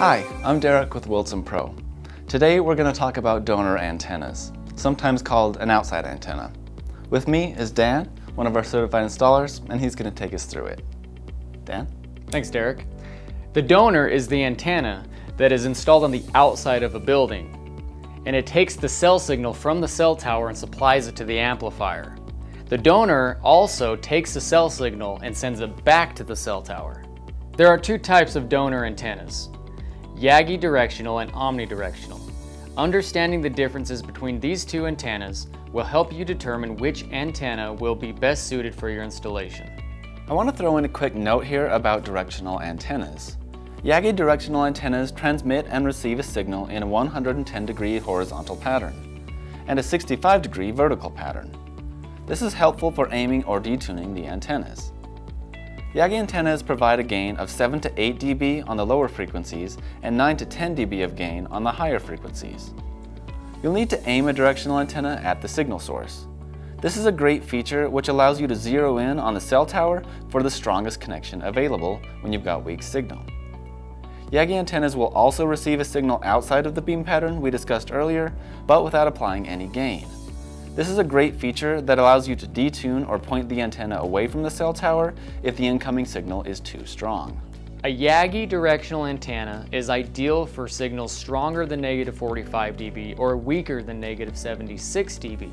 Hi, I'm Derek with Wilson Pro. Today we're going to talk about donor antennas, sometimes called an outside antenna. With me is Dan, one of our certified installers, and he's going to take us through it. Dan? Thanks, Derek. The donor is the antenna that is installed on the outside of a building, and it takes the cell signal from the cell tower and supplies it to the amplifier. The donor also takes the cell signal and sends it back to the cell tower. There are two types of donor antennas, Yagi directional and omnidirectional. Understanding the differences between these two antennas will help you determine which antenna will be best suited for your installation. I want to throw in a quick note here about directional antennas. Yagi directional antennas transmit and receive a signal in a 110 degree horizontal pattern and a 65 degree vertical pattern. This is helpful for aiming or detuning the antennas. Yagi antennas provide a gain of 7 to 8 dB on the lower frequencies and 9 to 10 dB of gain on the higher frequencies. You'll need to aim a directional antenna at the signal source. This is a great feature which allows you to zero in on the cell tower for the strongest connection available when you've got weak signal. Yagi antennas will also receive a signal outside of the beam pattern we discussed earlier, but without applying any gain. This is a great feature that allows you to detune or point the antenna away from the cell tower if the incoming signal is too strong. A Yagi directional antenna is ideal for signals stronger than negative 45 dB or weaker than negative 76 dB.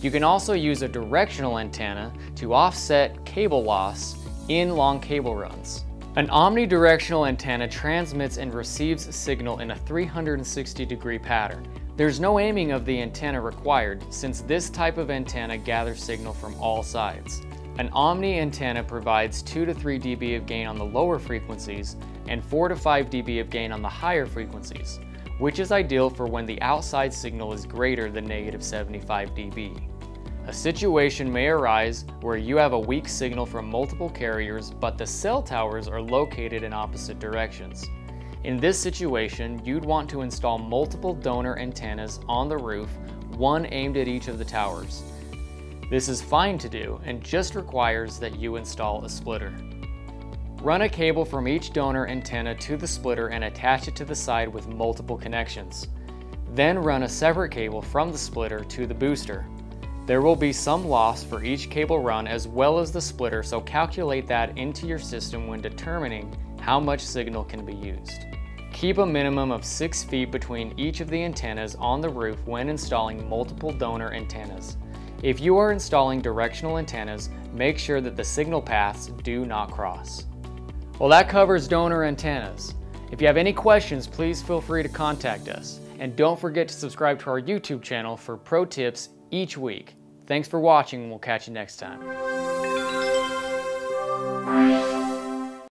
You can also use a directional antenna to offset cable loss in long cable runs. An omnidirectional antenna transmits and receives signal in a 360 degree pattern. There's no aiming of the antenna required since this type of antenna gathers signal from all sides. An Omni antenna provides 2 to 3 dB of gain on the lower frequencies and 4 to 5 dB of gain on the higher frequencies, which is ideal for when the outside signal is greater than negative 75 dB. A situation may arise where you have a weak signal from multiple carriers but the cell towers are located in opposite directions. In this situation, you'd want to install multiple donor antennas on the roof, one aimed at each of the towers. This is fine to do and just requires that you install a splitter. Run a cable from each donor antenna to the splitter and attach it to the side with multiple connections. Then run a separate cable from the splitter to the booster. There will be some loss for each cable run as well as the splitter so calculate that into your system when determining how much signal can be used. Keep a minimum of 6 feet between each of the antennas on the roof when installing multiple donor antennas. If you are installing directional antennas, make sure that the signal paths do not cross. Well that covers donor antennas. If you have any questions, please feel free to contact us. And don't forget to subscribe to our YouTube channel for pro tips each week. Thanks for watching and we'll catch you next time.